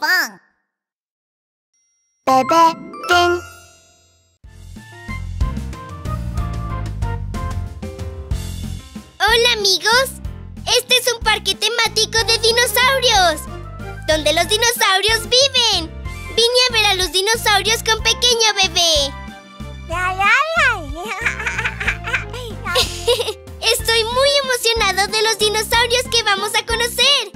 Pan. Bebé. Hola amigos, este es un parque temático de dinosaurios, donde los dinosaurios viven. Vine a ver a los dinosaurios con pequeño bebé. Estoy muy emocionado de los dinosaurios que vamos a conocer.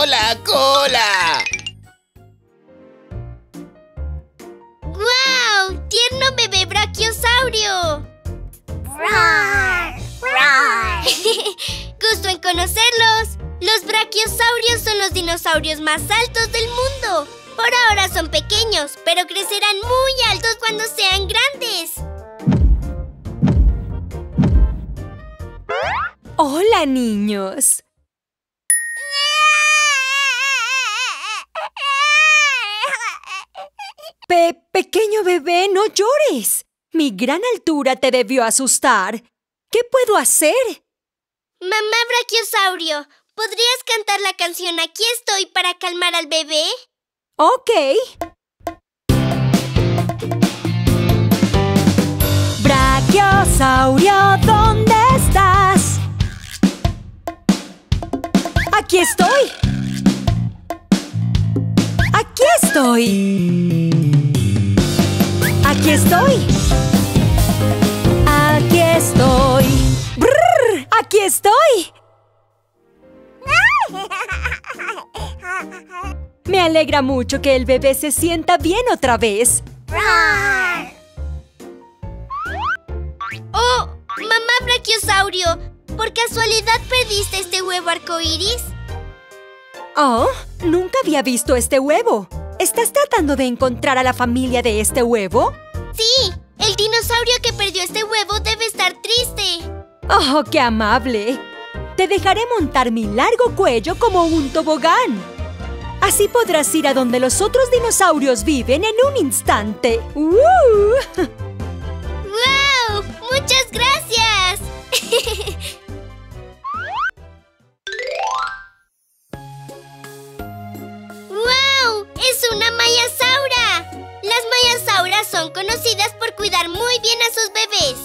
Pisó la cola? ¡Guau! ¡Tierno bebé brachiosaurio! Gusto en conocerlos. Los brachiosaurios son los dinosaurios más altos del mundo. Por ahora son pequeños, pero crecerán muy altos cuando sean grandes. Hola, niños. Pe pequeño bebé, no llores. Mi gran altura te debió asustar. ¿Qué puedo hacer? Mamá brachiosaurio, ¿podrías cantar la canción Aquí estoy para calmar al bebé? Ok. Brachiosaurio, ¿dónde estás? Aquí estoy. Aquí estoy. Aquí estoy. Aquí estoy. Brrr, aquí estoy. Me alegra mucho que el bebé se sienta bien otra vez. Oh, mamá brachiosaurio, ¿por casualidad perdiste este huevo arcoíris? Oh, nunca había visto este huevo. ¿Estás tratando de encontrar a la familia de este huevo? Sí, el dinosaurio que perdió este huevo debe estar triste. Oh, qué amable. Te dejaré montar mi largo cuello como un tobogán. Así podrás ir a donde los otros dinosaurios viven en un instante. ¡Uh! son conocidas por cuidar muy bien a sus bebés.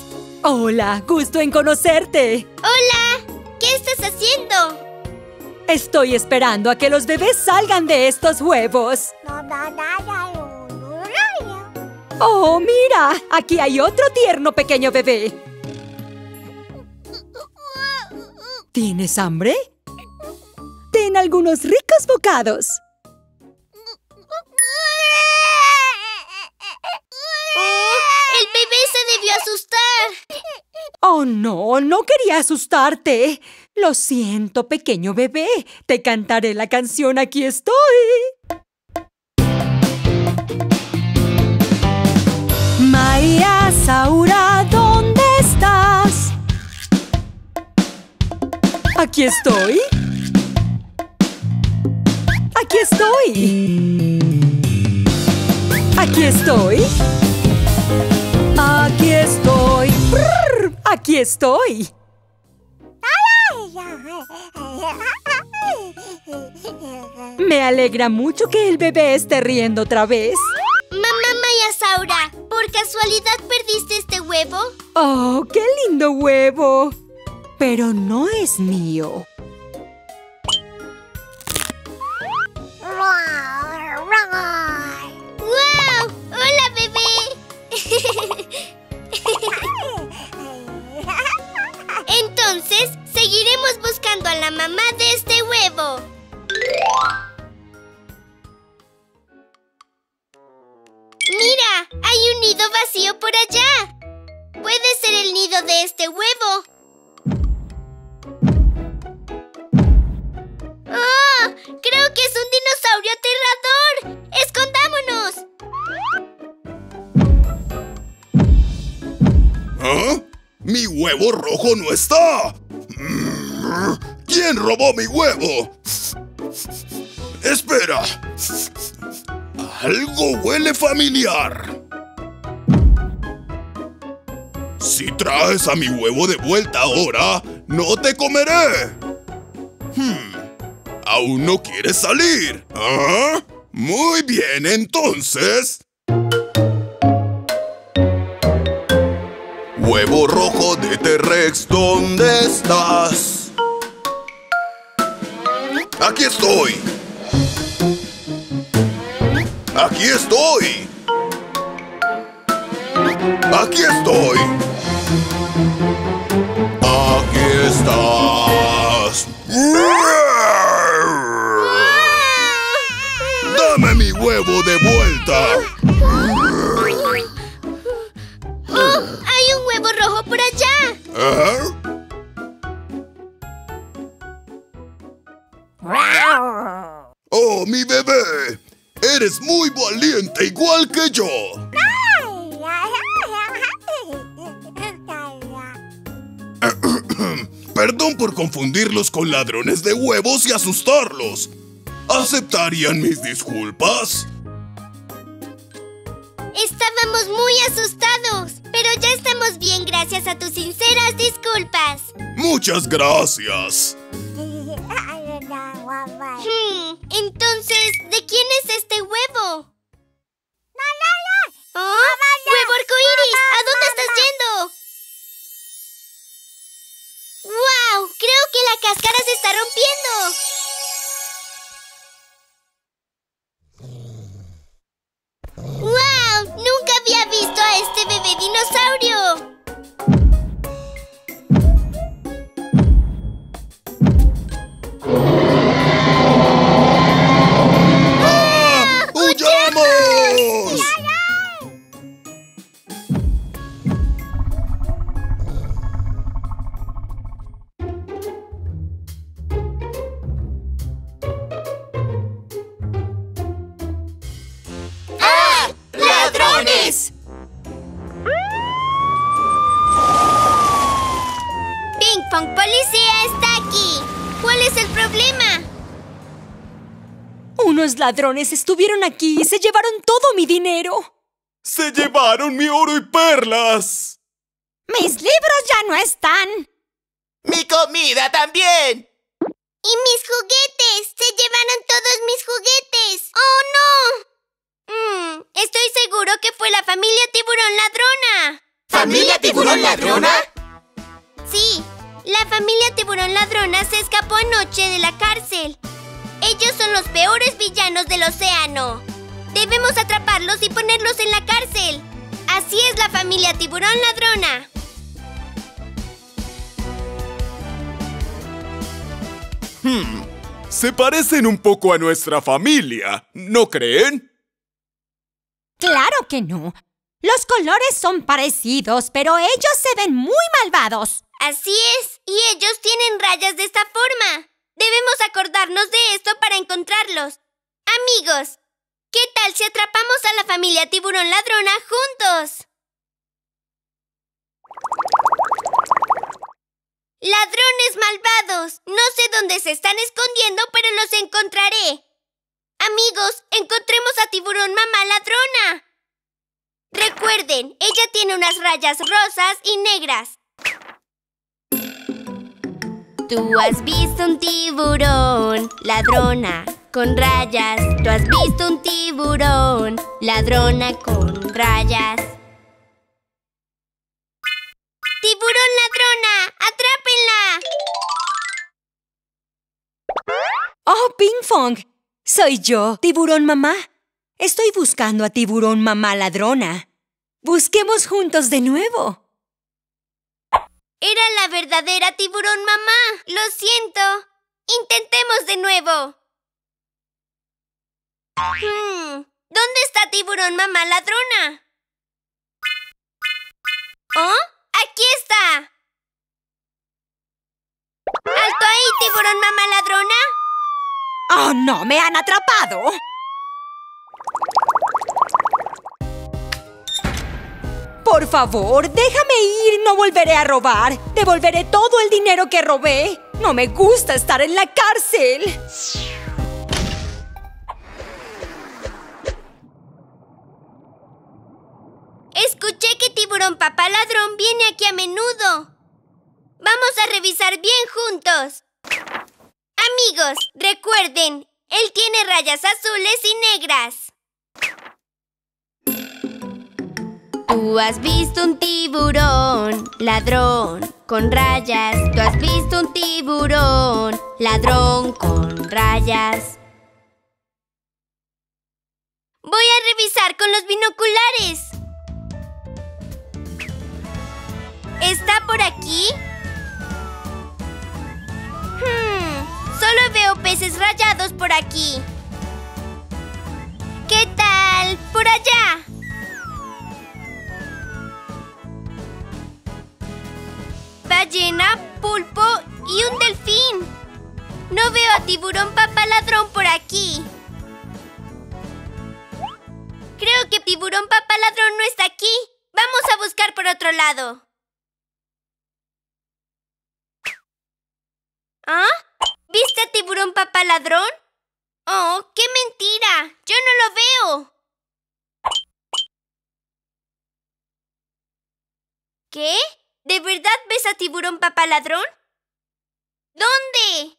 Hola, gusto en conocerte. ¡Hola! ¿Qué estás haciendo? Estoy esperando a que los bebés salgan de estos huevos. Oh, mira, aquí hay otro tierno pequeño bebé. ¿Tienes hambre? Ten algunos ricos bocados. Asustar! Oh, no, no quería asustarte. Lo siento, pequeño bebé. Te cantaré la canción Aquí estoy. María Saura, ¿dónde estás? Aquí estoy. Aquí estoy. Aquí estoy. Aquí estoy. Brrr, aquí estoy. Me alegra mucho que el bebé esté riendo otra vez. Mamá Mayasaura, ¿por casualidad perdiste este huevo? ¡Oh, qué lindo huevo! Pero no es mío. seguiremos buscando a la mamá de este huevo. ¡Mira! ¡Hay un nido vacío por allá! Puede ser el nido de este huevo. ¡Oh! Creo que es un dinosaurio aterrador. ¡Escondámonos! ¿Ah? ¡Mi huevo rojo no está! ¿Quién robó mi huevo? Espera. Algo huele familiar. Si traes a mi huevo de vuelta ahora, no te comeré. Hmm. ¿Aún no quieres salir? ¿Ah? Muy bien, entonces. Huevo rojo de T-Rex, ¿dónde estás? Aquí estoy. Aquí estoy. Aquí estoy. Aquí estás. Dame mi huevo de vuelta. ¡Oh! ¡Hay un huevo rojo por allá! ¿Ah? Oh, mi bebé. Eres muy valiente igual que yo. Perdón por confundirlos con ladrones de huevos y asustarlos. ¿Aceptarían mis disculpas? Estábamos muy asustados, pero ya estamos bien gracias a tus sinceras disculpas. Muchas gracias. Hmm, entonces, ¿de quién es este huevo? ¿Oh? ¡Huevo arcoíris! ¿A dónde estás yendo? ¡Wow! Creo que la cáscara se está rompiendo. ¡Wow! Nunca había visto a este bebé dinosaurio. Ladrones estuvieron aquí y se llevaron todo mi dinero. ¡Se llevaron mi oro y perlas! Mis libros ya no están. ¡Mi comida también! ¡Y mis juguetes! ¡Se llevaron todos mis juguetes! ¡Oh, no! Mm, estoy seguro que fue la familia tiburón ladrona. ¿Familia tiburón ladrona? Sí, la familia tiburón ladrona se escapó anoche de la cárcel. Ellos son los peores villanos del océano. Debemos atraparlos y ponerlos en la cárcel. Así es la familia tiburón ladrona. Se parecen un poco a nuestra familia, ¿no creen? Claro que no. Los colores son parecidos, pero ellos se ven muy malvados. Así es, y ellos tienen rayas de esta forma. Debemos acordarnos de esto para encontrarlos. Amigos, ¿qué tal si atrapamos a la familia tiburón ladrona juntos? ¡Ladrones malvados! No sé dónde se están escondiendo, pero los encontraré. Amigos, encontremos a Tiburón Mamá Ladrona. Recuerden, ella tiene unas rayas rosas y negras. Tú has visto un tiburón, ladrona, con rayas. Tú has visto un tiburón, ladrona con rayas. ¡Tiburón ladrona! ¡Atrápenla! ¡Oh, Ping Fong! Soy yo, tiburón mamá. Estoy buscando a tiburón mamá ladrona. Busquemos juntos de nuevo. Era la verdadera tiburón mamá. Lo siento. Intentemos de nuevo. Hmm, ¿Dónde está tiburón mamá ladrona? ¿Oh? ¡Aquí está! ¡Alto ahí, tiburón mamá ladrona! ¡Oh, no! ¡Me han atrapado! Por favor, déjame ir. No volveré a robar. Devolveré todo el dinero que robé. No me gusta estar en la cárcel. Escuché que tiburón papá ladrón viene aquí a menudo. Vamos a revisar bien juntos. Amigos, recuerden, él tiene rayas azules y negras. Tú has visto un tiburón, ladrón, con rayas. Tú has visto un tiburón, ladrón, con rayas. Voy a revisar con los binoculares. ¿Está por aquí? Hmm, solo veo peces rayados por aquí. ¿Qué tal? Por allá. Ballena, pulpo y un delfín. No veo a tiburón papá ladrón por aquí. Creo que tiburón papá ladrón no está aquí. Vamos a buscar por otro lado. ¿Ah? ¿Viste a tiburón papá ladrón? Oh, qué mentira. Yo no lo veo. ¿Qué? ¿De verdad ves a tiburón papá ladrón? ¿Dónde?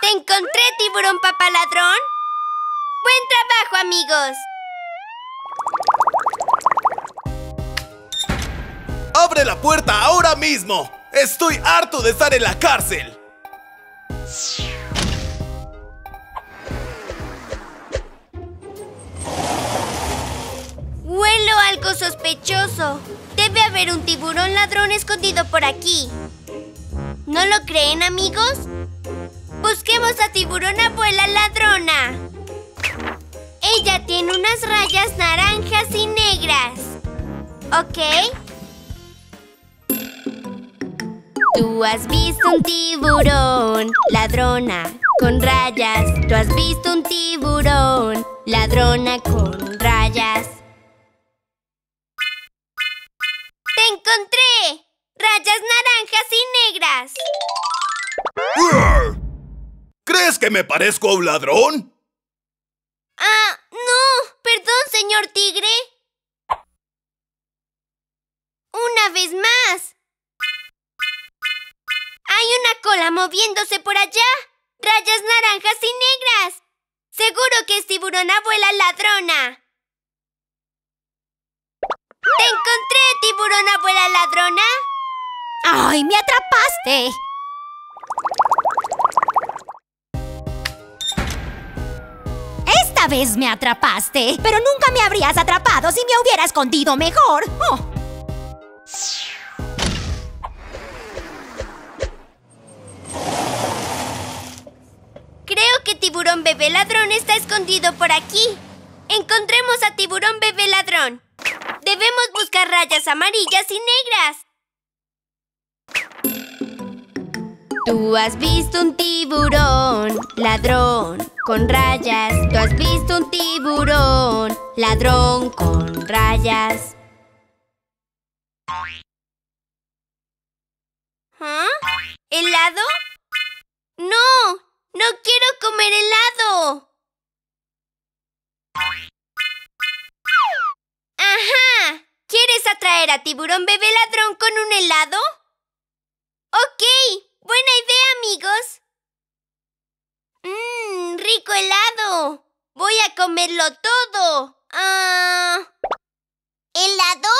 ¿Te encontré, tiburón papá ladrón? Buen trabajo, amigos. ¡Abre la puerta ahora mismo! ¡Estoy harto de estar en la cárcel! Sospechoso. Debe haber un tiburón ladrón escondido por aquí. ¿No lo creen, amigos? Busquemos a tiburón abuela ladrona. Ella tiene unas rayas naranjas y negras. ¿Ok? Tú has visto un tiburón, ladrona, con rayas. Tú has visto un tiburón, ladrona con rayas. Encontré! ¡Rayas naranjas y negras! ¿Crees que me parezco a un ladrón? Ah, no. Perdón, señor tigre. Una vez más. Hay una cola moviéndose por allá. Rayas naranjas y negras. Seguro que es tiburón abuela ladrona. ¿Te encontré, tiburón abuela ladrona? ¡Ay, me atrapaste! Esta vez me atrapaste, pero nunca me habrías atrapado si me hubiera escondido mejor. Oh. Creo que tiburón bebé ladrón está escondido por aquí. Encontremos a tiburón bebé ladrón. Debemos buscar rayas amarillas y negras. Tú has visto un tiburón, ladrón, con rayas. Tú has visto un tiburón, ladrón, con rayas. ¿Ah? ¿Helado? ¡No! ¡No quiero comer helado! ¡Ajá! ¿Quieres atraer a tiburón bebé ladrón con un helado? Ok, buena idea, amigos. Mmm, rico helado. Voy a comerlo todo. Ah. ¿Helado?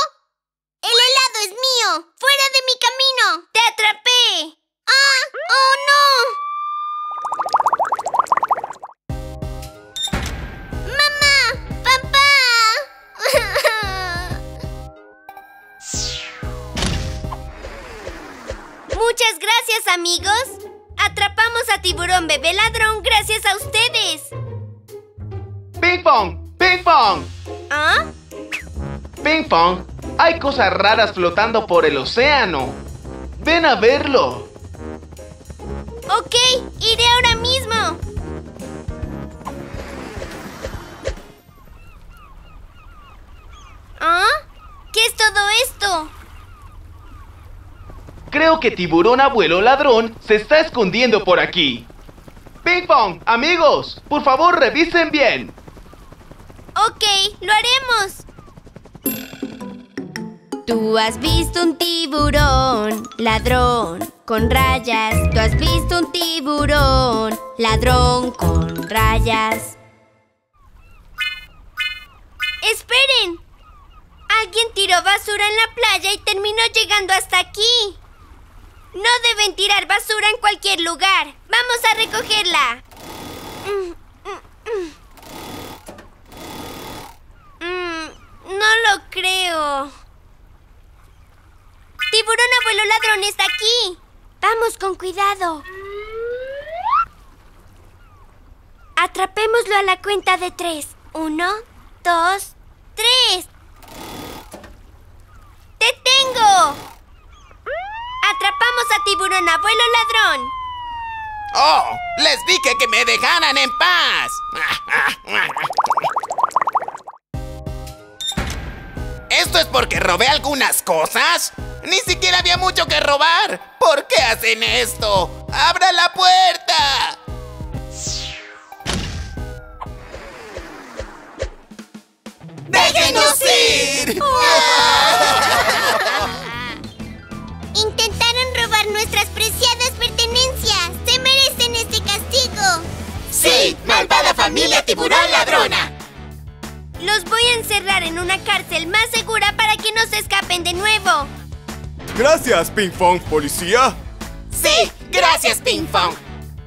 El helado es mío. Fuera de mi camino. Amigos. Atrapamos a tiburón bebé ladrón gracias a ustedes. ¡Ping pong! ¡Ping pong! ¿Ah? ¡Ping pong! Hay cosas raras flotando por el océano. Ven a verlo. Ok, iré ahora Que tiburón abuelo ladrón se está escondiendo por aquí. ¡Ping pong! Amigos, por favor revisen bien. Ok, lo haremos. Tú has visto un tiburón, ladrón, con rayas. Tú has visto un tiburón, ladrón, con rayas. ¡Esperen! Alguien tiró basura en la playa y terminó llegando hasta aquí. No deben tirar basura en cualquier lugar. Vamos a recogerla. Mm, no lo creo. Tiburón abuelo ladrón está aquí. Vamos con cuidado. Atrapémoslo a la cuenta de tres. Uno, dos, tres. ¡Te tengo! Atrapamos a tiburón abuelo ladrón. ¡Oh! Les dije que me dejaran en paz. ¿Esto es porque robé algunas cosas? Ni siquiera había mucho que robar. ¿Por qué hacen esto? ¡Abra la puerta! ¡Déjenos ir! Intentaron ¡Sí! ¡Malvada familia tiburón ladrona! Los voy a encerrar en una cárcel más segura para que no se escapen de nuevo. Gracias, Ping Pong, policía. ¡Sí! ¡Gracias, Ping Pong!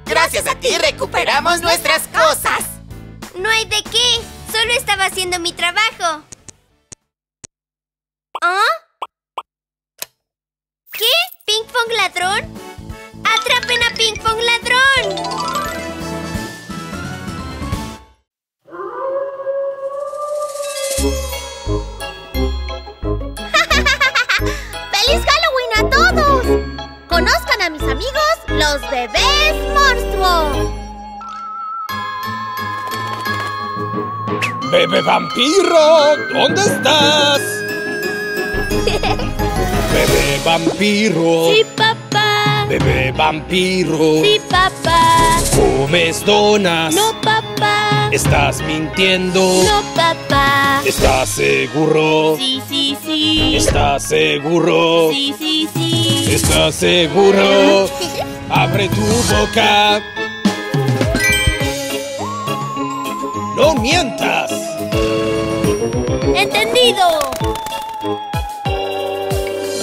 Gracias a ti recuperamos nuestras cosas. No hay de qué. Solo estaba haciendo mi trabajo. ¿Ah? ¿Qué? ¿Ping Pong ladrón? ¡Atrapen a Ping Pong ladrón! Conozcan a mis amigos, los bebés monstruo. Bebé vampiro, ¿dónde estás? Bebé vampiro, Sí, papá. bebé vampiro, Sí, papá. comes donas, No, papá. Estás mintiendo, No, papá. estás seguro, Sí, sí, sí. estás seguro, Sí, sí, sí. estás seguro, abre tu boca. No mientas. Entendido.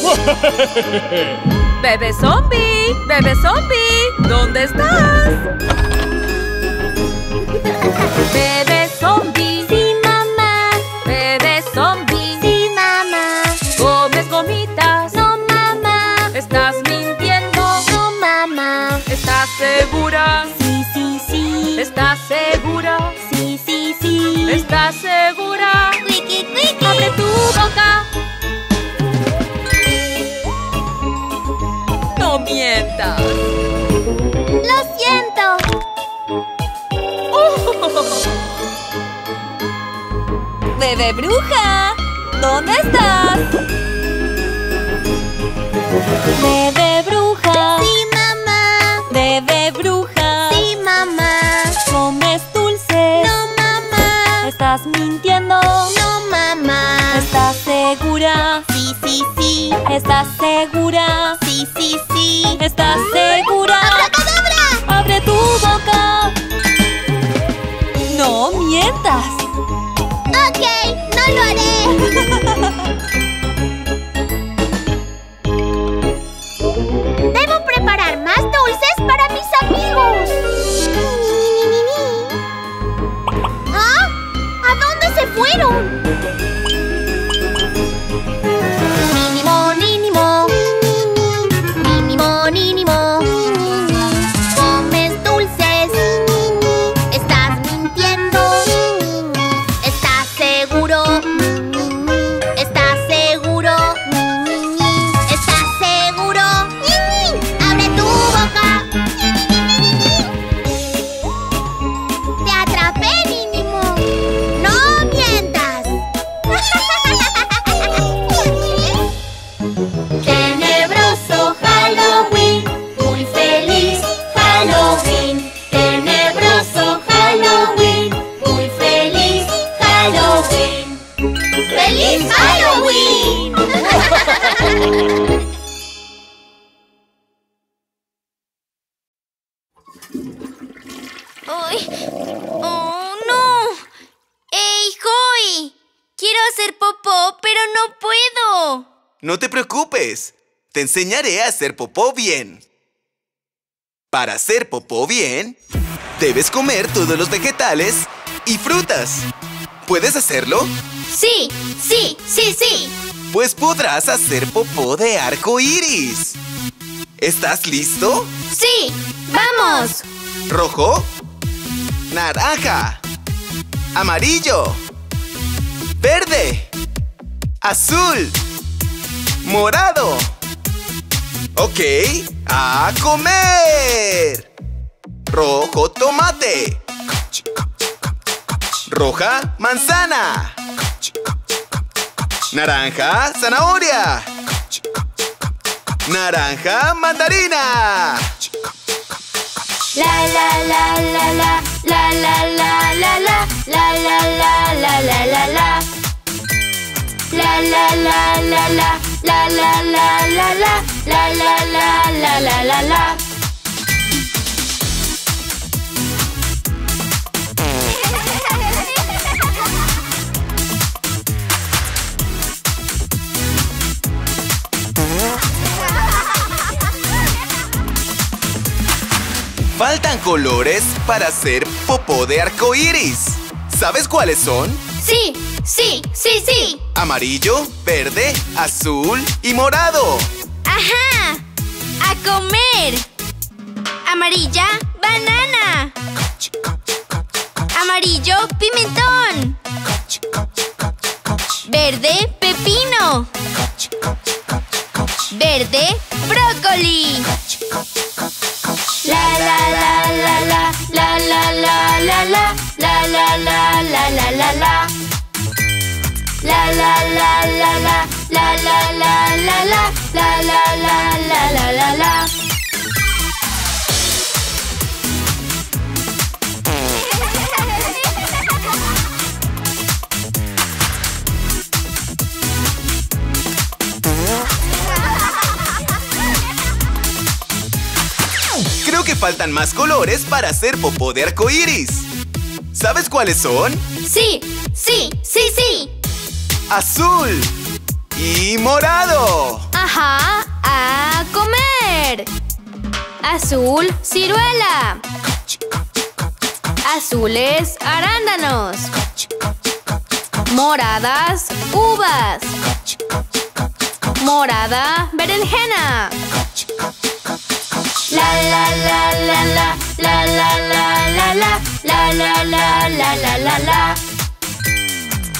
Bebé zombie, bebé zombie, ¿dónde estás? Bebé bruja! ¿Dónde estás? Bebé bruja. Sí, mamá. Bebé bruja. Sí, mamá. ¿Comes dulces? No, mamá. ¿Estás mintiendo? No, mamá. ¿Estás segura? Sí, sí, sí. ¿Estás segura? Sí, sí, sí. ¿Estás segura? ¡Abracadabra! ¡Abre tu boca! ¡No mientas! No te preocupes. Te enseñaré a hacer popó bien. Para hacer popó bien, debes comer todos los vegetales y frutas. ¿Puedes hacerlo? Sí, sí, sí, sí. Pues podrás hacer popó de arco iris. ¿Estás listo? Sí, vamos. Rojo, naranja, amarillo, verde, azul, morado. Ok, a comer. Rojo, tomate. Roja, manzana. Naranja, zanahoria. Naranja, mandarina. La la la la la la la la la la la la la la la la la La la la la la la la la la la la la la la la la la Faltan colores para hacer popó de arco iris. ¿Sabes cuáles son? Sí, sí, sí, sí. Amarillo, verde, azul y morado. Ajá. A comer. Amarilla, banana. Amarillo, pimentón. Verde, pepino. Verde, brócoli. La la la la la la la la la la la la la la la Creo que faltan más colores para hacer popó de arco iris. ¿Sabes cuáles son? Sí, sí, sí, sí. Azul y morado. Ajá, a comer. Azul, ciruela. Azules, arándanos. Moradas, uvas. Morada, berenjena. La la la la la la la la la la la la la la la la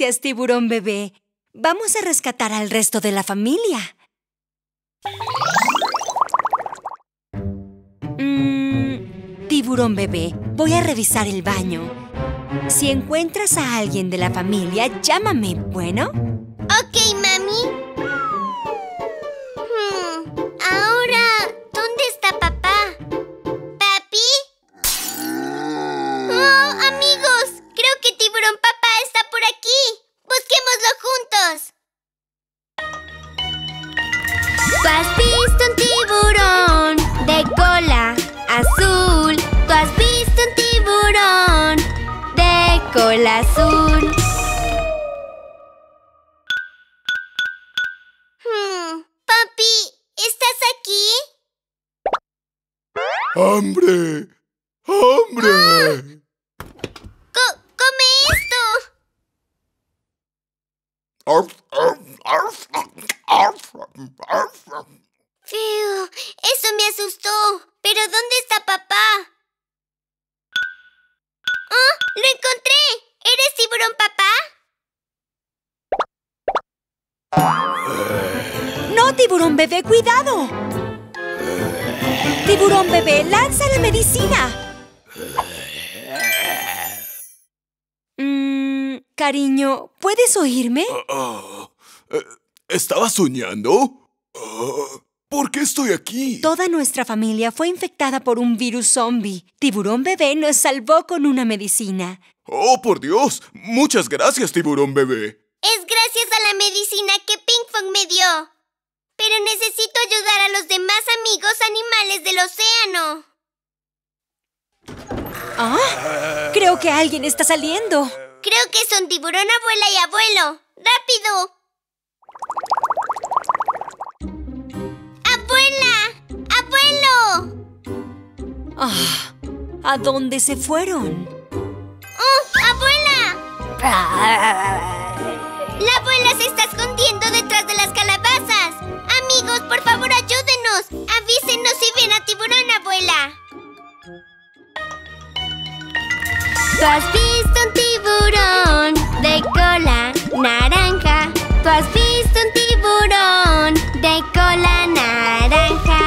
Gracias, tiburón bebé. Vamos a rescatar al resto de la familia. Mm, tiburón bebé, voy a revisar el baño. Si encuentras a alguien de la familia, llámame, ¿bueno? Ok, ¡Hambre! ¡Hambre! oírme? Uh, ah, uh, ah, eh, ¿Estaba soñando? Ah, ¿Por qué estoy aquí? Toda nuestra familia fue infectada por un virus zombie. Tiburón Bebé nos salvó con una medicina. ¡Oh, por Dios! Muchas gracias, Tiburón Bebé. Es gracias a la medicina que Pink Fong me dio. Pero necesito ayudar a los demás amigos animales del océano. ¿Ah? Creo que alguien está saliendo. Creo que son tiburón, abuela y abuelo. ¡Rápido! ¡Abuela! ¡Abuelo! Ah, ¿A dónde se fueron? ¡Oh, abuela! La abuela se está escondiendo detrás de las calabazas. Amigos, por favor, ayúdenos. Avísenos si ven a tiburón, abuela. Tú has visto un tiburón de cola naranja. Tú has visto un tiburón de cola naranja.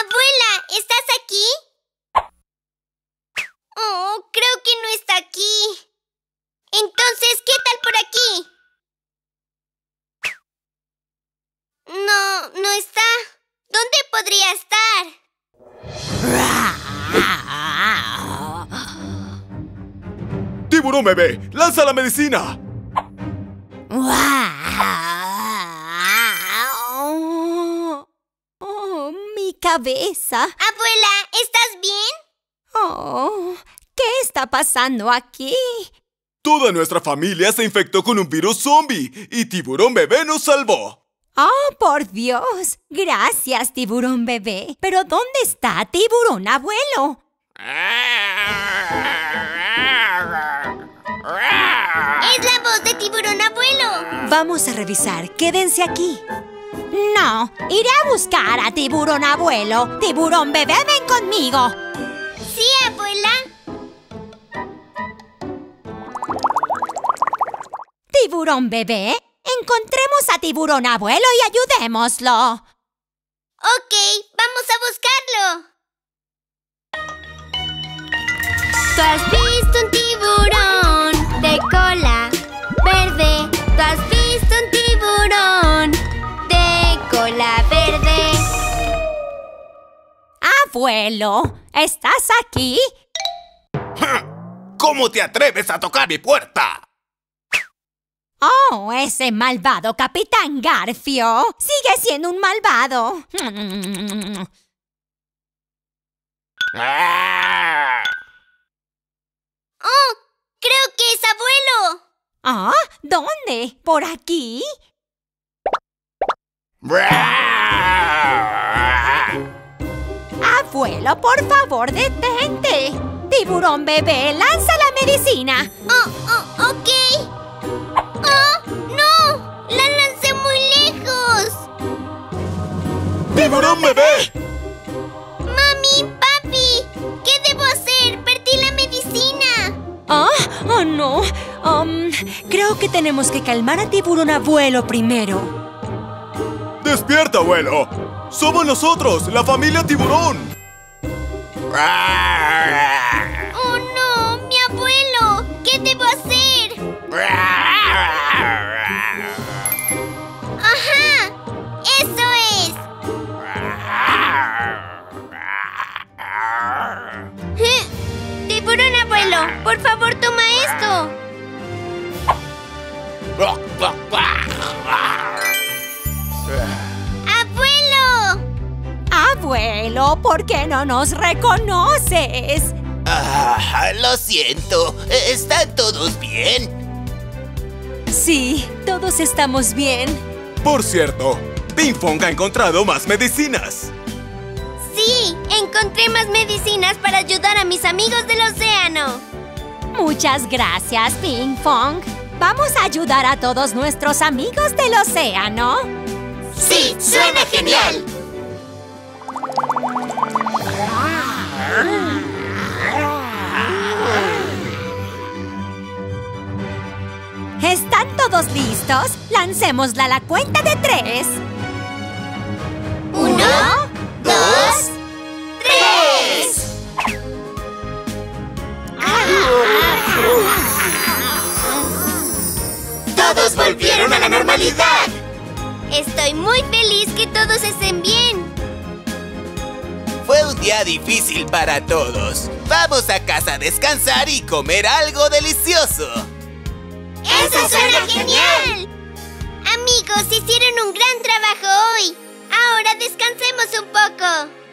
Abuela, ¿estás aquí? Oh, creo que no está aquí. Entonces, ¿qué tal por aquí? No, no está. ¿Dónde podría estar? ¡Tiburón bebé! ¡Lanza la medicina! Oh, mi cabeza. Abuela, ¿estás bien? Oh, ¿qué está pasando aquí? Toda nuestra familia se infectó con un virus zombie y Tiburón bebé nos salvó. Oh, por Dios. Gracias, tiburón bebé. Pero ¿dónde está tiburón abuelo? Es la voz de tiburón abuelo. Vamos a revisar. Quédense aquí. No, iré a buscar a tiburón abuelo. Tiburón bebé, ven conmigo. Sí, abuela. Tiburón bebé, encontremos a tiburón abuelo y ayudémoslo. Ok, vamos a buscarlo. Tú has visto un tiburón de cola verde. Tú has visto un tiburón de cola verde. Abuelo, ¿estás aquí? ¿Cómo te atreves a tocar mi puerta? Oh, ese malvado capitán Garfio. Sigue siendo un malvado. Oh, creo que es abuelo. ¿Ah? ¿Dónde? ¿Por aquí? Abuelo, por favor, detente. Tiburón bebé, lanza la medicina. Oh, oh, ok. ¡Tiburón bebé! Mami, papi, ¿qué debo hacer? Perdí la medicina. ¿Ah? Oh, no. Um, creo que tenemos que calmar a tiburón abuelo primero. ¡Despierta, abuelo! ¡Somos nosotros, la familia Tiburón! Por favor toma esto. ¡Abuelo! Abuelo, ¿por qué no nos reconoces? Ah, lo siento. ¿Están todos bien? Sí, todos estamos bien. Por cierto, Ping Pong ha encontrado más medicinas. Sí, encontré más medicinas para ayudar a mis amigos del océano. Muchas gracias, Ping Pong. Vamos a ayudar a todos nuestros amigos del océano. Sí, suena genial. ¿Están todos listos? Lancémosla a la cuenta de tres. Uno, dos, tres. Todos volvieron a la normalidad. Estoy muy feliz que todos estén bien. Fue un día difícil para todos. Vamos a casa a descansar y comer algo delicioso. ¡Eso suena genial! Amigos, hicieron un gran trabajo hoy. Ahora descansemos un poco.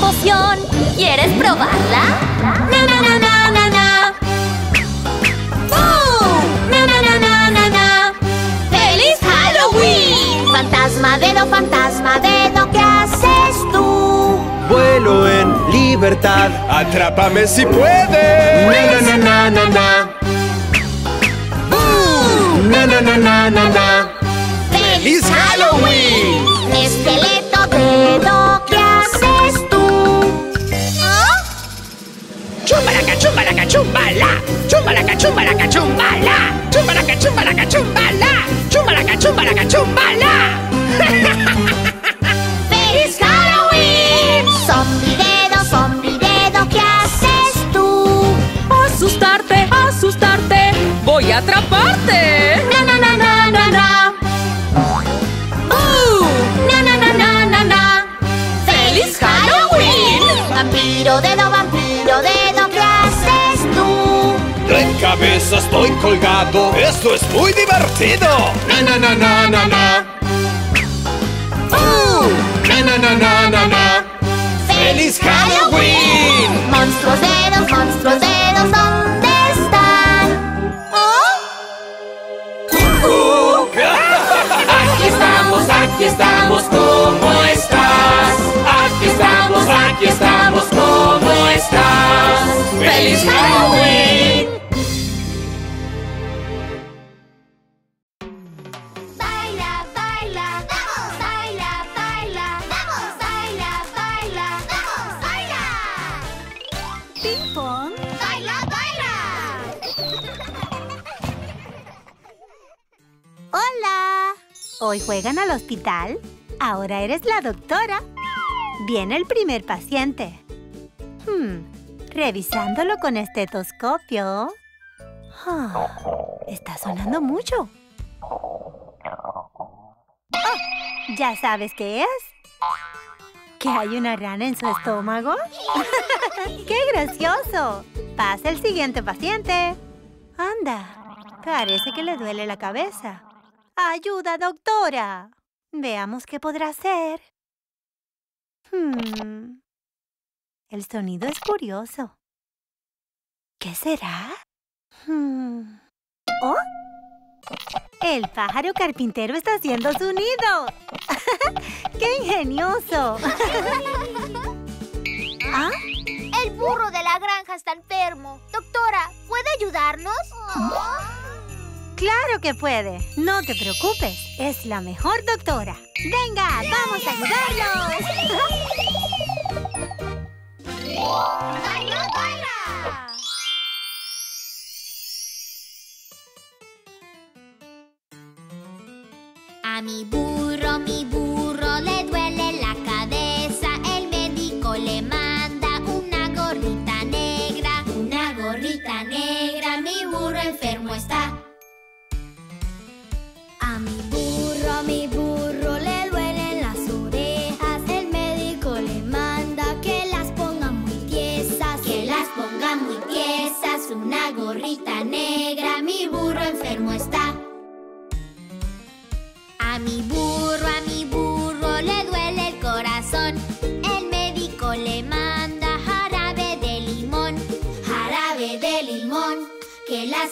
Poción. ¿Quieres probarla? Na na na na na na. ¡Bum! Na na na na na na. ¡Feliz Halloween! Fantasma dedo, fantasma dedo, ¿qué haces tú? Vuelo en libertad, atrápame si puedes. Na na na na na na. ¡Bum! Na na na na na na. ¡Feliz Halloween! Esqueleto dedo, ¡Chumbalaca, chumbala! ¡Chumbalaca, chumbalaca, chumbala! ¡Chumbalaca, chumbalaca, chumbala! ¡Chumbalaca, chumbalaca, chumbala! ¡Feliz Halloween! Zombie dedo, zombie dedo, ¿qué haces tú? Asustarte, asustarte. Voy a atraparte. Estoy colgado, esto es muy divertido. Na na na na na na. ¡Uh! Na na na na na na. ¡Feliz Halloween! Monstruos dedos, monstruos dedos, ¿dónde están? ¿Oh? Aquí estamos, aquí estamos, ¿cómo estás? Aquí estamos, aquí estamos, ¿cómo estás? ¡Feliz Halloween! ¿Hoy juegan al hospital? Ahora eres la doctora. Viene el primer paciente. Hmm, revisándolo con estetoscopio. Ah, está sonando mucho. Oh, ¿Ya sabes qué es? ¿Que hay una rana en su estómago? ¡Qué gracioso! Pasa el siguiente paciente. Anda, parece que le duele la cabeza. ¡Ayuda, doctora! Veamos qué podrá hacer. Hmm. El sonido es curioso. ¿Qué será? Hmm. ¿Oh? El pájaro carpintero está haciendo su nido. ¡Qué ingenioso! ¿Ah? El burro de la granja está enfermo. Doctora, ¿puede ayudarnos? Claro que puede. No te preocupes. Es la mejor doctora. Venga, vamos a ayudarlos. A mi burro, mi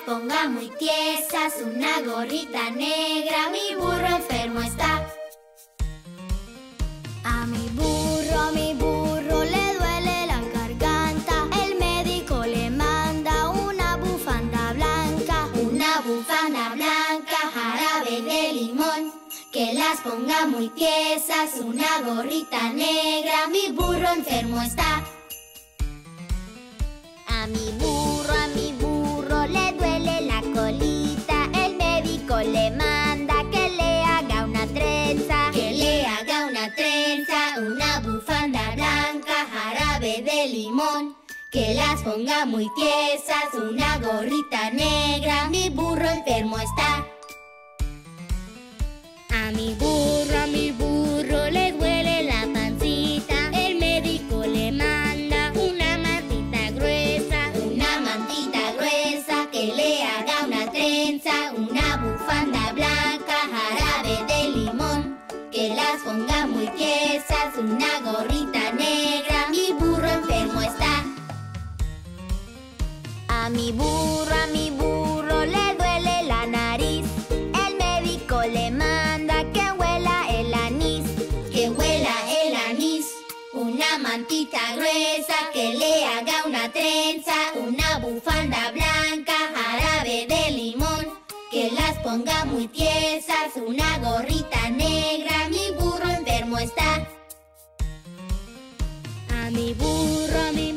ponga muy tiesas. Una gorrita negra, mi burro enfermo está. A mi burro, a mi burro le duele la garganta. El médico le manda una bufanda blanca. Una bufanda blanca, jarabe de limón. Que las ponga muy tiesas, una gorrita negra. Mi burro enfermo está. A mi burro, Que las ponga muy tiesas, una gorrita negra. Mi burro enfermo está. A mi burro, a mi burro le duele la pancita. El médico le manda una mantita gruesa. Una mantita gruesa que le haga una trenza. Una bufanda blanca, jarabe de limón. Que las ponga muy tiesas. Una gorrita negra. A mi burro, a mi burro le duele la nariz. El médico le manda que huela el anís. Que huela el anís. Una mantita gruesa que le haga una trenza. Una bufanda blanca, jarabe de limón. Que las ponga muy tiesas. Una gorrita negra. Mi burro enfermo está. A mi burro, a mi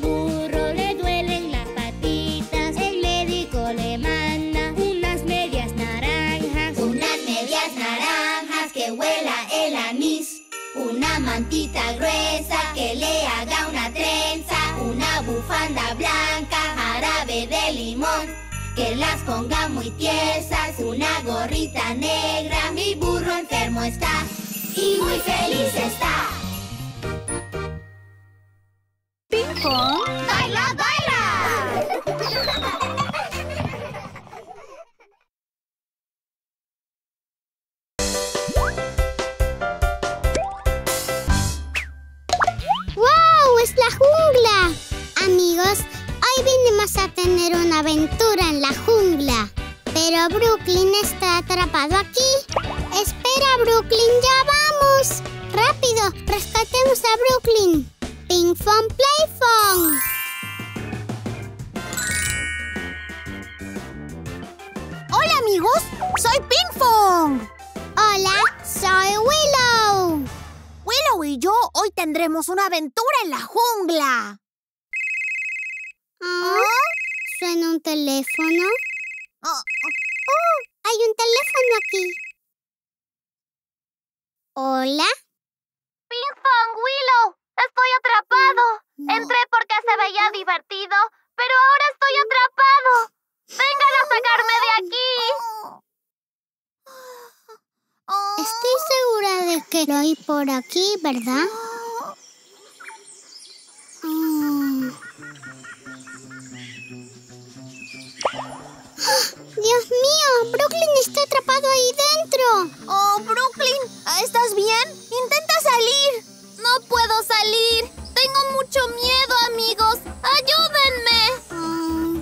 mantita gruesa que le haga una trenza. Una bufanda blanca, jarabe de limón. Que las ponga muy tiesas. Una gorrita negra. Mi burro enfermo está. Y muy feliz está. ¡Ping pong! Brooklyn está atrapado aquí. Espera, Brooklyn, ya vamos. ¡Rápido! ¡Rescatemos a Brooklyn! Ping Fong Play Fong. ¡Hola, amigos! ¡Soy Ping Pong! Hola, soy Willow. Willow y yo hoy tendremos una aventura en la jungla. Ah, ¿Suena un teléfono? Oh, ¡Oh! Hay un teléfono aquí. ¿Hola? Ping Pong, Willow, estoy atrapado. Entré porque se veía divertido, pero ahora estoy atrapado. Vengan a sacarme de aquí. Estoy segura de que lo oí por aquí, ¿verdad? Mm. ¡Dios mío! ¡Brooklyn está atrapado ahí dentro! Oh, Brooklyn, ¿estás bien? Intenta salir. No puedo salir. Tengo mucho miedo, amigos. Ayúdenme. Mm,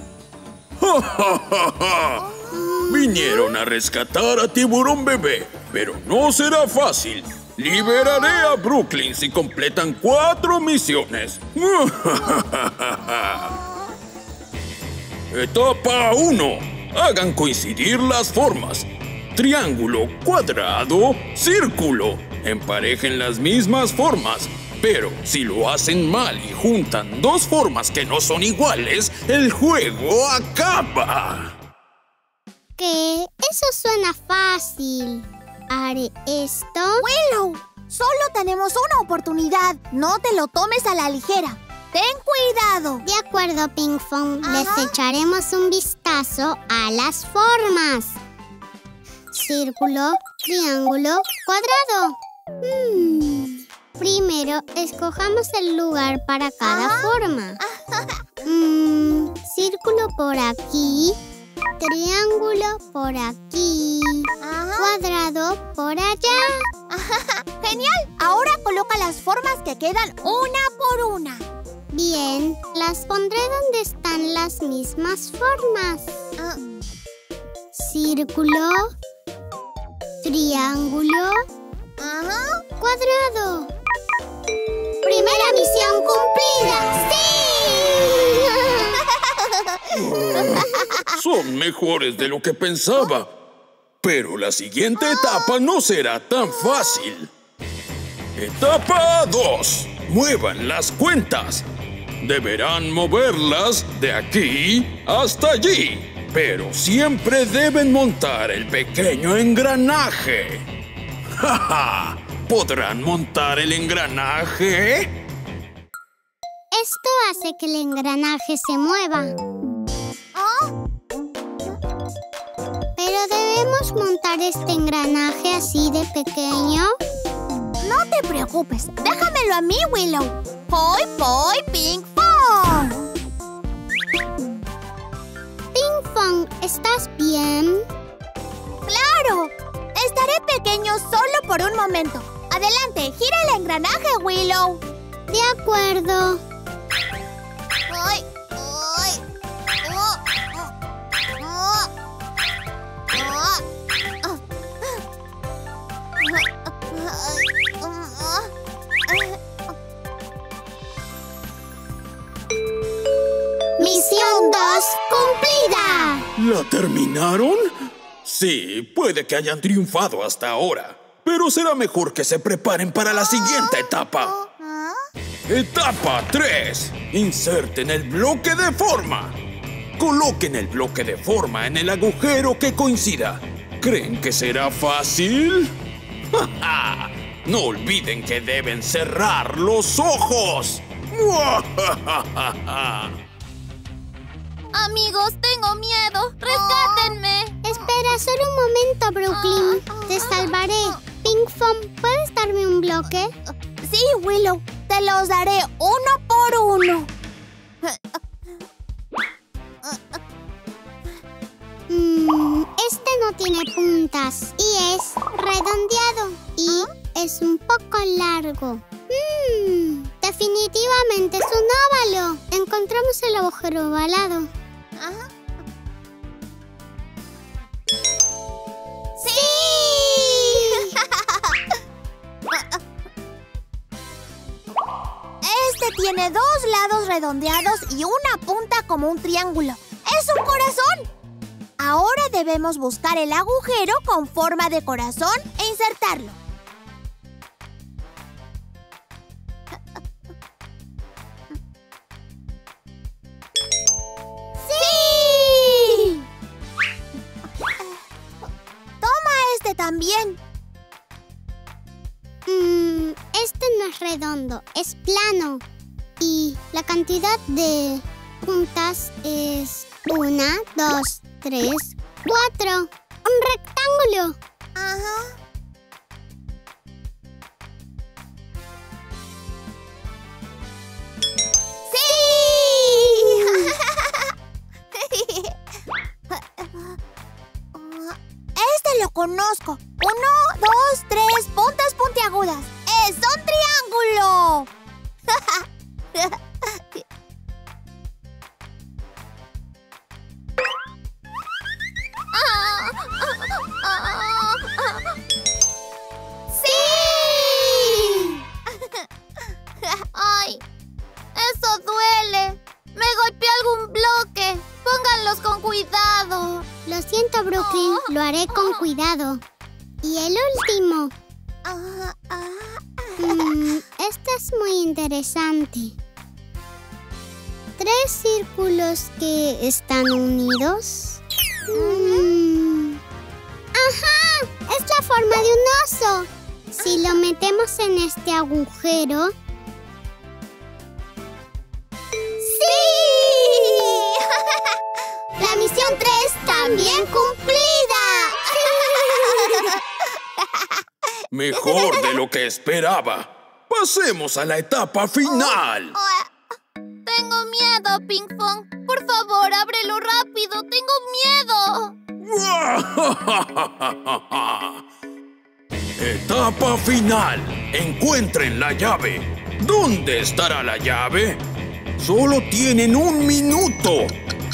Vinieron a rescatar a Tiburón Bebé, pero no será fácil. Liberaré a Brooklyn si completan cuatro misiones. Etapa 1. Hagan coincidir las formas. Triángulo, cuadrado, círculo. Emparejen las mismas formas. Pero si lo hacen mal y juntan dos formas que no son iguales, el juego acaba. ¿Qué? Eso suena fácil. Haré esto. Willow, solo tenemos una oportunidad. No te lo tomes a la ligera. Ten cuidado. De acuerdo, Ping Pong. Les echaremos un vistazo a las formas. Círculo, triángulo, cuadrado. Hmm. Primero, escojamos el lugar para cada forma. Mm, círculo por aquí, triángulo por aquí, cuadrado por allá. Genial. Ahora coloca las formas que quedan una por una. Bien, las pondré donde están las mismas formas. Círculo. Triángulo. Cuadrado. ¡Primera misión cumplida! ¡Sí! Son mejores de lo que pensaba. Pero la siguiente etapa no será tan fácil. Etapa 2. Muevan las cuentas. Deberán moverlas de aquí hasta allí. Pero siempre deben montar el pequeño engranaje. ¡Ja, ja! ¿Podrán montar el engranaje? Esto hace que el engranaje se mueva. ¿Pero debemos montar este engranaje así de pequeño? No te preocupes, déjamelo a mí, Willow. Poi, poi, ping, ¿estás bien? ¡Claro! Estaré pequeño solo por un momento. Adelante, gira el engranaje, Willow. De acuerdo. ¿La terminaron? Sí, puede que hayan triunfado hasta ahora. Pero será mejor que se preparen para la siguiente etapa. Etapa 3. Inserten el bloque de forma. Coloquen el bloque de forma en el agujero que coincida. ¿Creen que será fácil? ¡Ja, ja! No olviden que deben cerrar los ojos. ¡Muajajaja! Amigos, tengo miedo. ¡Rescátenme! Espera solo un momento, Brooklyn. Te salvaré. Ping Pong, ¿puedes darme un bloque? Sí, Willow. Te los daré uno por uno. Mm, este no tiene puntas y es redondeado y es un poco largo. Mm, definitivamente es un óvalo. Encontramos el agujero ovalado. ¡Sí! Este tiene dos lados redondeados y una punta como un triángulo. ¡Es un corazón! Ahora debemos buscar el agujero con forma de corazón e insertarlo. Redondo, es plano. Y la cantidad de puntas es una, dos, tres, cuatro. Un rectángulo. Ajá. Este lo conozco. Uno, dos, tres, puntas puntiagudas. ¡Es un triángulo! ¡Sí! ¡Ay! ¡Eso duele! ¡Me golpeé algún bloque! ¡Pónganlos con cuidado! Lo siento, Brooklyn. Lo haré con cuidado. Y el último. Ah, ah, Mm, este es muy interesante. Tres círculos que están unidos. Mm. ¡Ajá! Es la forma de un oso. Si lo metemos en este agujero... ¡Sí! La misión 3 también cumplida. Mejor de lo que esperaba. Pasemos a la etapa final. Tengo miedo, Ping Pong. Por favor, ábrelo rápido. Tengo miedo. Etapa final. Encuentren la llave. ¿Dónde estará la llave? Solo tienen un minuto.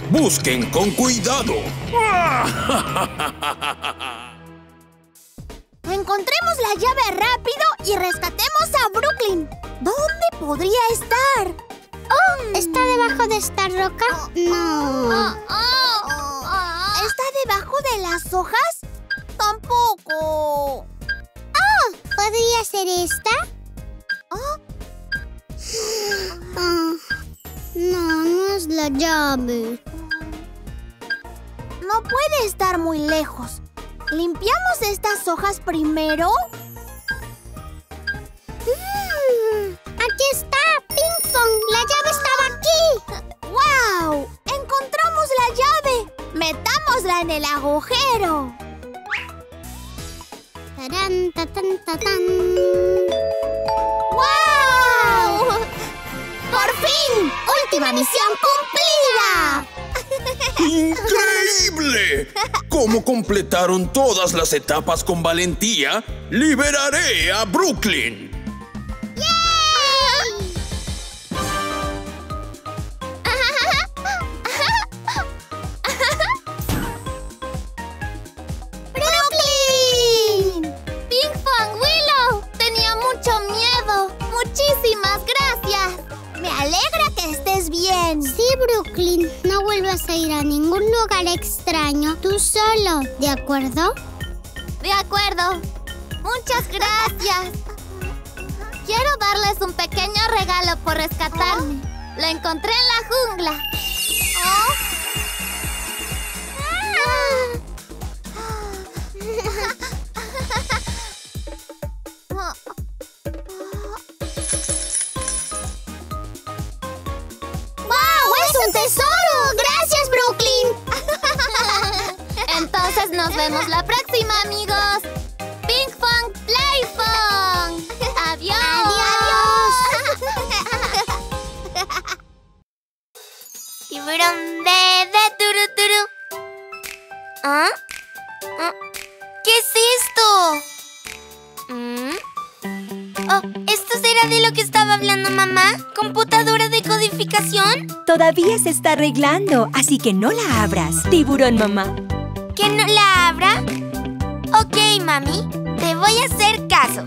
Busquen con cuidado. Encontremos la llave rápido y rescatemos a Brooklyn. ¿Dónde podría estar? Oh, ¿Está debajo de esta roca? No. Ah, ah, debajo de las hojas? Tampoco. Oh, ¿podría ser esta? No, no es la llave. No puede estar muy lejos. ¿Limpiamos estas hojas primero? Mm, aquí está, Ping. La llave estaba aquí. ¡Wow! ¡Encontramos la llave! ¡Metámosla en el agujero! Tarán. ¡Wow! ¡Por fin! ¡Última misión cumplida! ¡Increíble! Como completaron todas las etapas con valentía, liberaré a Brooklyn. ¡Brooklyn! Bien. Sí, Brooklyn. No vuelvas a ir a ningún lugar extraño tú solo, ¿de acuerdo? De acuerdo. Muchas gracias. Quiero darles un pequeño regalo por rescatarme. Lo encontré en la jungla. ¡Wow! Nos vemos la próxima, amigos. Ping Pong Play Pong. Adiós. Tiburón bebé turu turu. ¿Ah? ¿Ah? ¿Qué es esto? ¿Mm? Oh, ¿esto será de lo que estaba hablando mamá? ¿Computadora de codificación? Todavía se está arreglando, así que no la abras, tiburón mamá. Mami. Te voy a hacer caso.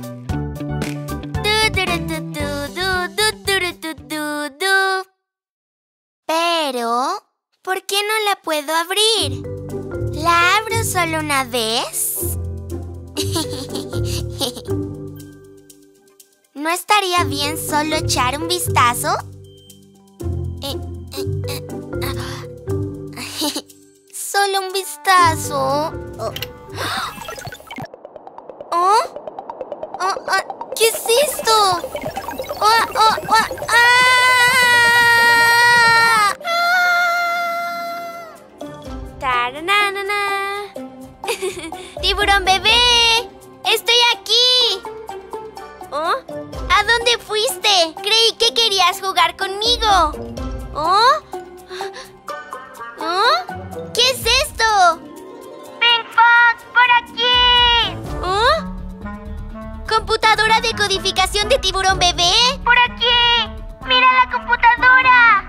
Pero, ¿por qué no la puedo abrir? ¿La abro solo una vez? ¿No estaría bien solo echar un vistazo? Eh, eh, eh, ah. Solo un vistazo. Oh. ¿Oh? Oh, ah, ¿Qué es esto? Oh, oh, oh, ¡ah! Taranana. ¡Tiburón bebé! ¡Estoy aquí! ¿Oh? ¿A dónde fuiste? Creí que querías jugar conmigo. ¿Oh? ¿Oh? ¿Qué es esto? ¡Ping Pong! ¡Por aquí! ¿Oh? ¿Computadora de codificación de tiburón bebé? ¡Por aquí! ¡Mira la computadora!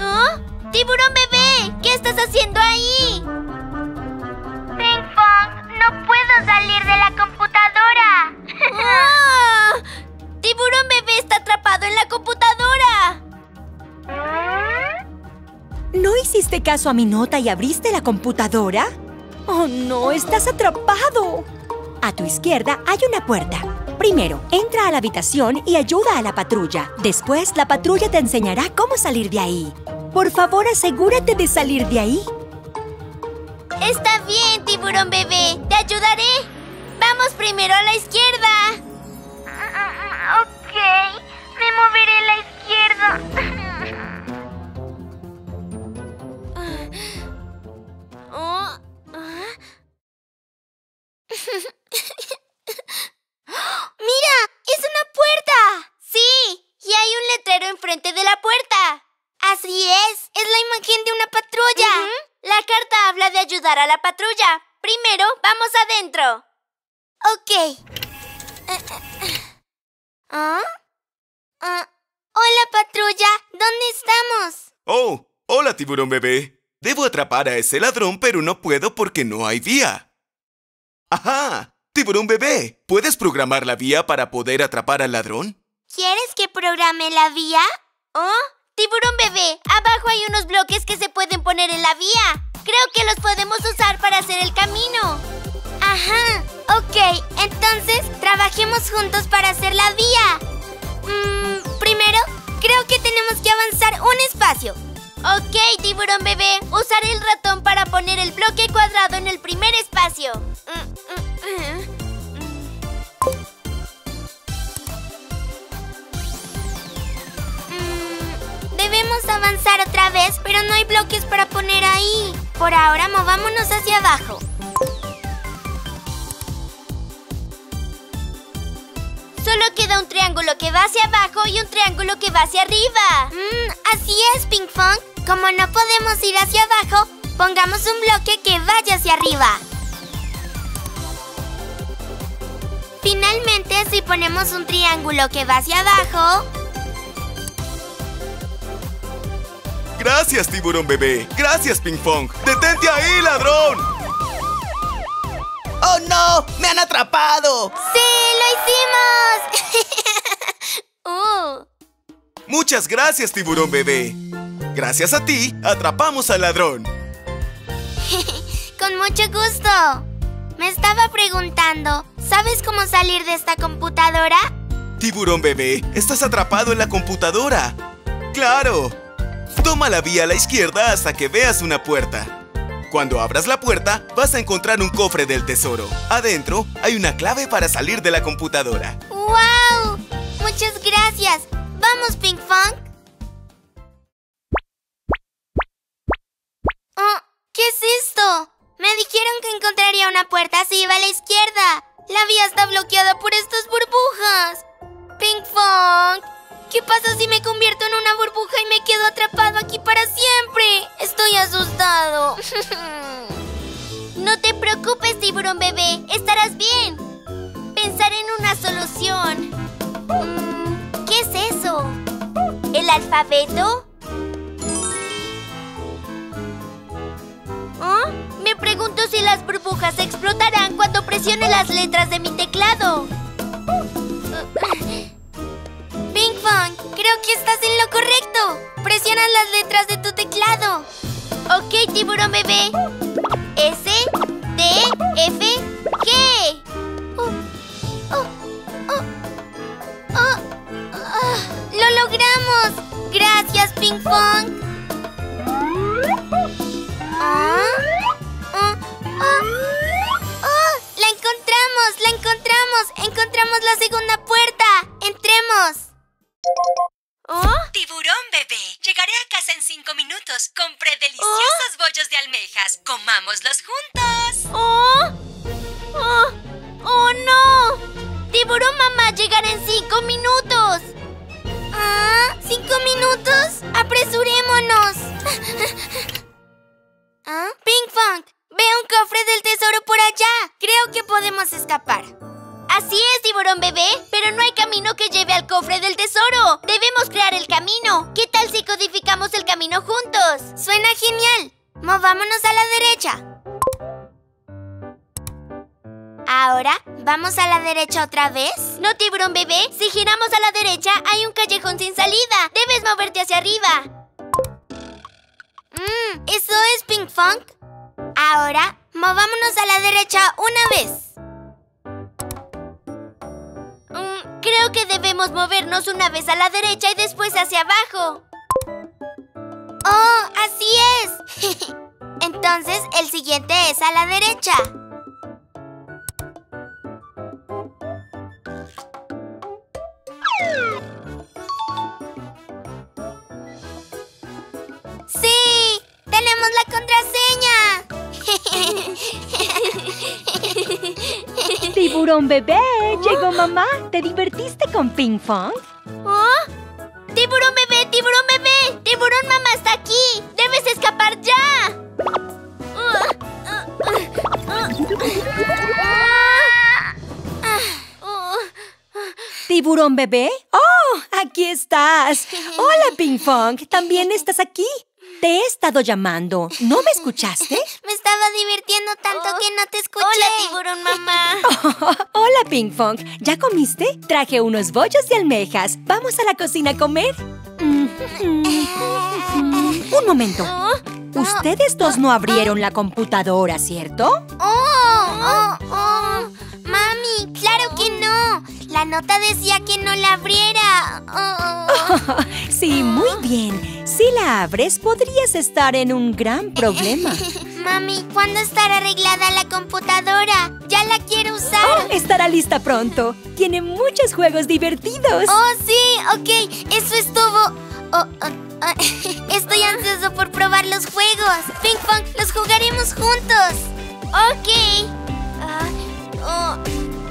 ¿Oh? ¡Tiburón bebé! ¿Qué estás haciendo ahí? ¡Ping Pong! ¡No puedo salir de la computadora! ¡Ah! ¡Tiburón bebé está atrapado en la computadora! ¿No hiciste caso a mi nota y abriste la computadora? ¡Oh, no! ¡Estás atrapado! A tu izquierda hay una puerta. Primero, entra a la habitación y ayuda a la patrulla. Después, la patrulla te enseñará cómo salir de ahí. Por favor, asegúrate de salir de ahí. Está bien, tiburón bebé. Te ayudaré. Vamos primero a la izquierda. Ok. Me moveré a la izquierda. Oh, ah. ¡Mira! ¡Es una puerta! Sí, y hay un letrero enfrente de la puerta. Así es, es la imagen de una patrulla. La carta habla de ayudar a la patrulla. Primero, vamos adentro. Ok. ¿Ah? Ah, Hola, patrulla. ¿Dónde estamos? Oh, hola tiburón bebé. Debo atrapar a ese ladrón, pero no puedo porque no hay vía. ¡Ajá! Tiburón bebé, ¿puedes programar la vía para poder atrapar al ladrón? ¿Quieres que programe la vía? ¿Oh? Tiburón bebé, abajo hay unos bloques que se pueden poner en la vía. Creo que los podemos usar para hacer el camino. Ajá. Ok, entonces trabajemos juntos para hacer la vía. Mm, primero, creo que tenemos que avanzar un espacio. Ok, tiburón bebé. Usaré el ratón para poner el bloque cuadrado en el primer espacio. Mm, Debemos avanzar otra vez, pero no hay bloques para poner ahí. Por ahora, movámonos hacia abajo. Solo queda un triángulo que va hacia abajo y un triángulo que va hacia arriba. Mm, así es, Pink Fong. Como no podemos ir hacia abajo, pongamos un bloque que vaya hacia arriba. Finalmente, si ponemos un triángulo que va hacia abajo, Gracias, tiburón bebé. Gracias, Ping Pong. ¡Detente ahí, ladrón! ¡Oh, no! ¡Me han atrapado! ¡Sí, lo hicimos! ¡Uh! Muchas gracias, tiburón bebé. Gracias a ti, atrapamos al ladrón. Con mucho gusto. Me estaba preguntando, ¿sabes cómo salir de esta computadora? Tiburón bebé, estás atrapado en la computadora. ¡Claro! Toma la vía a la izquierda hasta que veas una puerta. Cuando abras la puerta, vas a encontrar un cofre del tesoro. Adentro hay una clave para salir de la computadora. ¡Wow! Muchas gracias. ¿Vamos, Pink Funk? Oh, ¿Qué es esto? Me dijeron que encontraría una puerta si iba a la izquierda. La vía está bloqueada por estas burbujas. Pink Funk, ¿qué pasa si me convierto en una burbuja y me quedo atrapado aquí para siempre? Estoy asustado. no te preocupes, tiburón bebé. Estarás bien. Pensaré en una solución. Mm, ¿Qué es eso? ¿El alfabeto? ¿Ah? Me pregunto si las burbujas explotarán cuando presione las letras de mi teclado. Creo que estás en lo correcto. Presiona las letras de tu teclado. Ok, tiburón bebé. S, T, F, G. Oh, oh, ah, ¡Lo logramos! Gracias, Ping Pong. ¿Ah? ¿Ah? ¿Ah? ¡Oh! ¡La encontramos! ¡La encontramos! ¡Encontramos la segunda puerta! ¡Entremos! ¿Oh? Tiburón bebé, llegaré a casa en cinco minutos. Compré deliciosos bollos de almejas. Comámoslos juntos. ¡Oh! ¡Oh! ¡Oh, no! ¡Tiburón mamá llegará en cinco minutos! ¿Ah? ¿Cinco minutos? ¡Apresurémonos! ¿Ah? Pink Funk, veo un cofre del tesoro por allá. Creo que podemos escapar. Así es, tiburón bebé, pero no hay camino que lleve al cofre del tesoro. Debemos crear el camino. ¿Qué tal si codificamos el camino juntos? Suena genial. Movámonos a la derecha. Ahora, ¿vamos a la derecha otra vez? No, tiburón bebé. Si giramos a la derecha, hay un callejón sin salida. Debes moverte hacia arriba. Mmm, ¿eso es Pink Funk? Ahora, movámonos a la derecha una vez. Creo que debemos movernos una vez a la derecha y después hacia abajo. ¡Oh, así es! Entonces, el siguiente es a la derecha. ¡Sí! ¡Tenemos la Tiburón bebé, llegó mamá. ¿Te divertiste con Ping Pong? ¿Oh? ¡Tiburón bebé! ¡Tiburón bebé! ¡Tiburón mamá está aquí! ¡Debes escapar ya! ¿Tiburón bebé? ¡Oh! Aquí estás. Hola, Ping Pong. ¿También estás aquí? Te he estado llamando. ¿No me escuchaste? Me estaba divirtiendo tanto que no te escuché. Hola, tiburón mamá. Oh, hola, Ping Pong. ¿Ya comiste? Traje unos bollos de almejas. ¿Vamos a la cocina a comer? Un momento. Ustedes dos no abrieron la computadora, ¿cierto? ¡Oh! ¡Oh! ¡Oh! ¡Mami! ¡Claro que no! La nota decía que no la abriera. Oh. sí, muy bien. Si la abres, podrías estar en un gran problema. Mami, ¿cuándo estará arreglada la computadora? Ya la quiero usar. Oh, estará lista pronto. Tiene muchos juegos divertidos. Oh, sí, ok. Eso estuvo. Oh, oh. Estoy ansioso por probar los juegos. Ping Pong, los jugaremos juntos. Ok. Oh,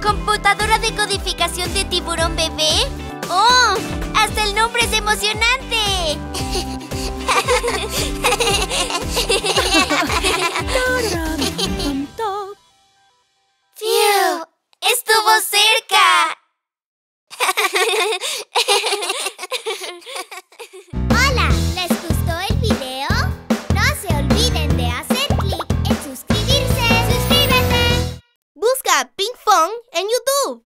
¿Computadora de codificación de tiburón bebé? ¡Oh! ¡Hasta el nombre es emocionante! ¡Phew! ¡Estuvo cerca! ¡Hola! Les Busca Pink Fong en YouTube.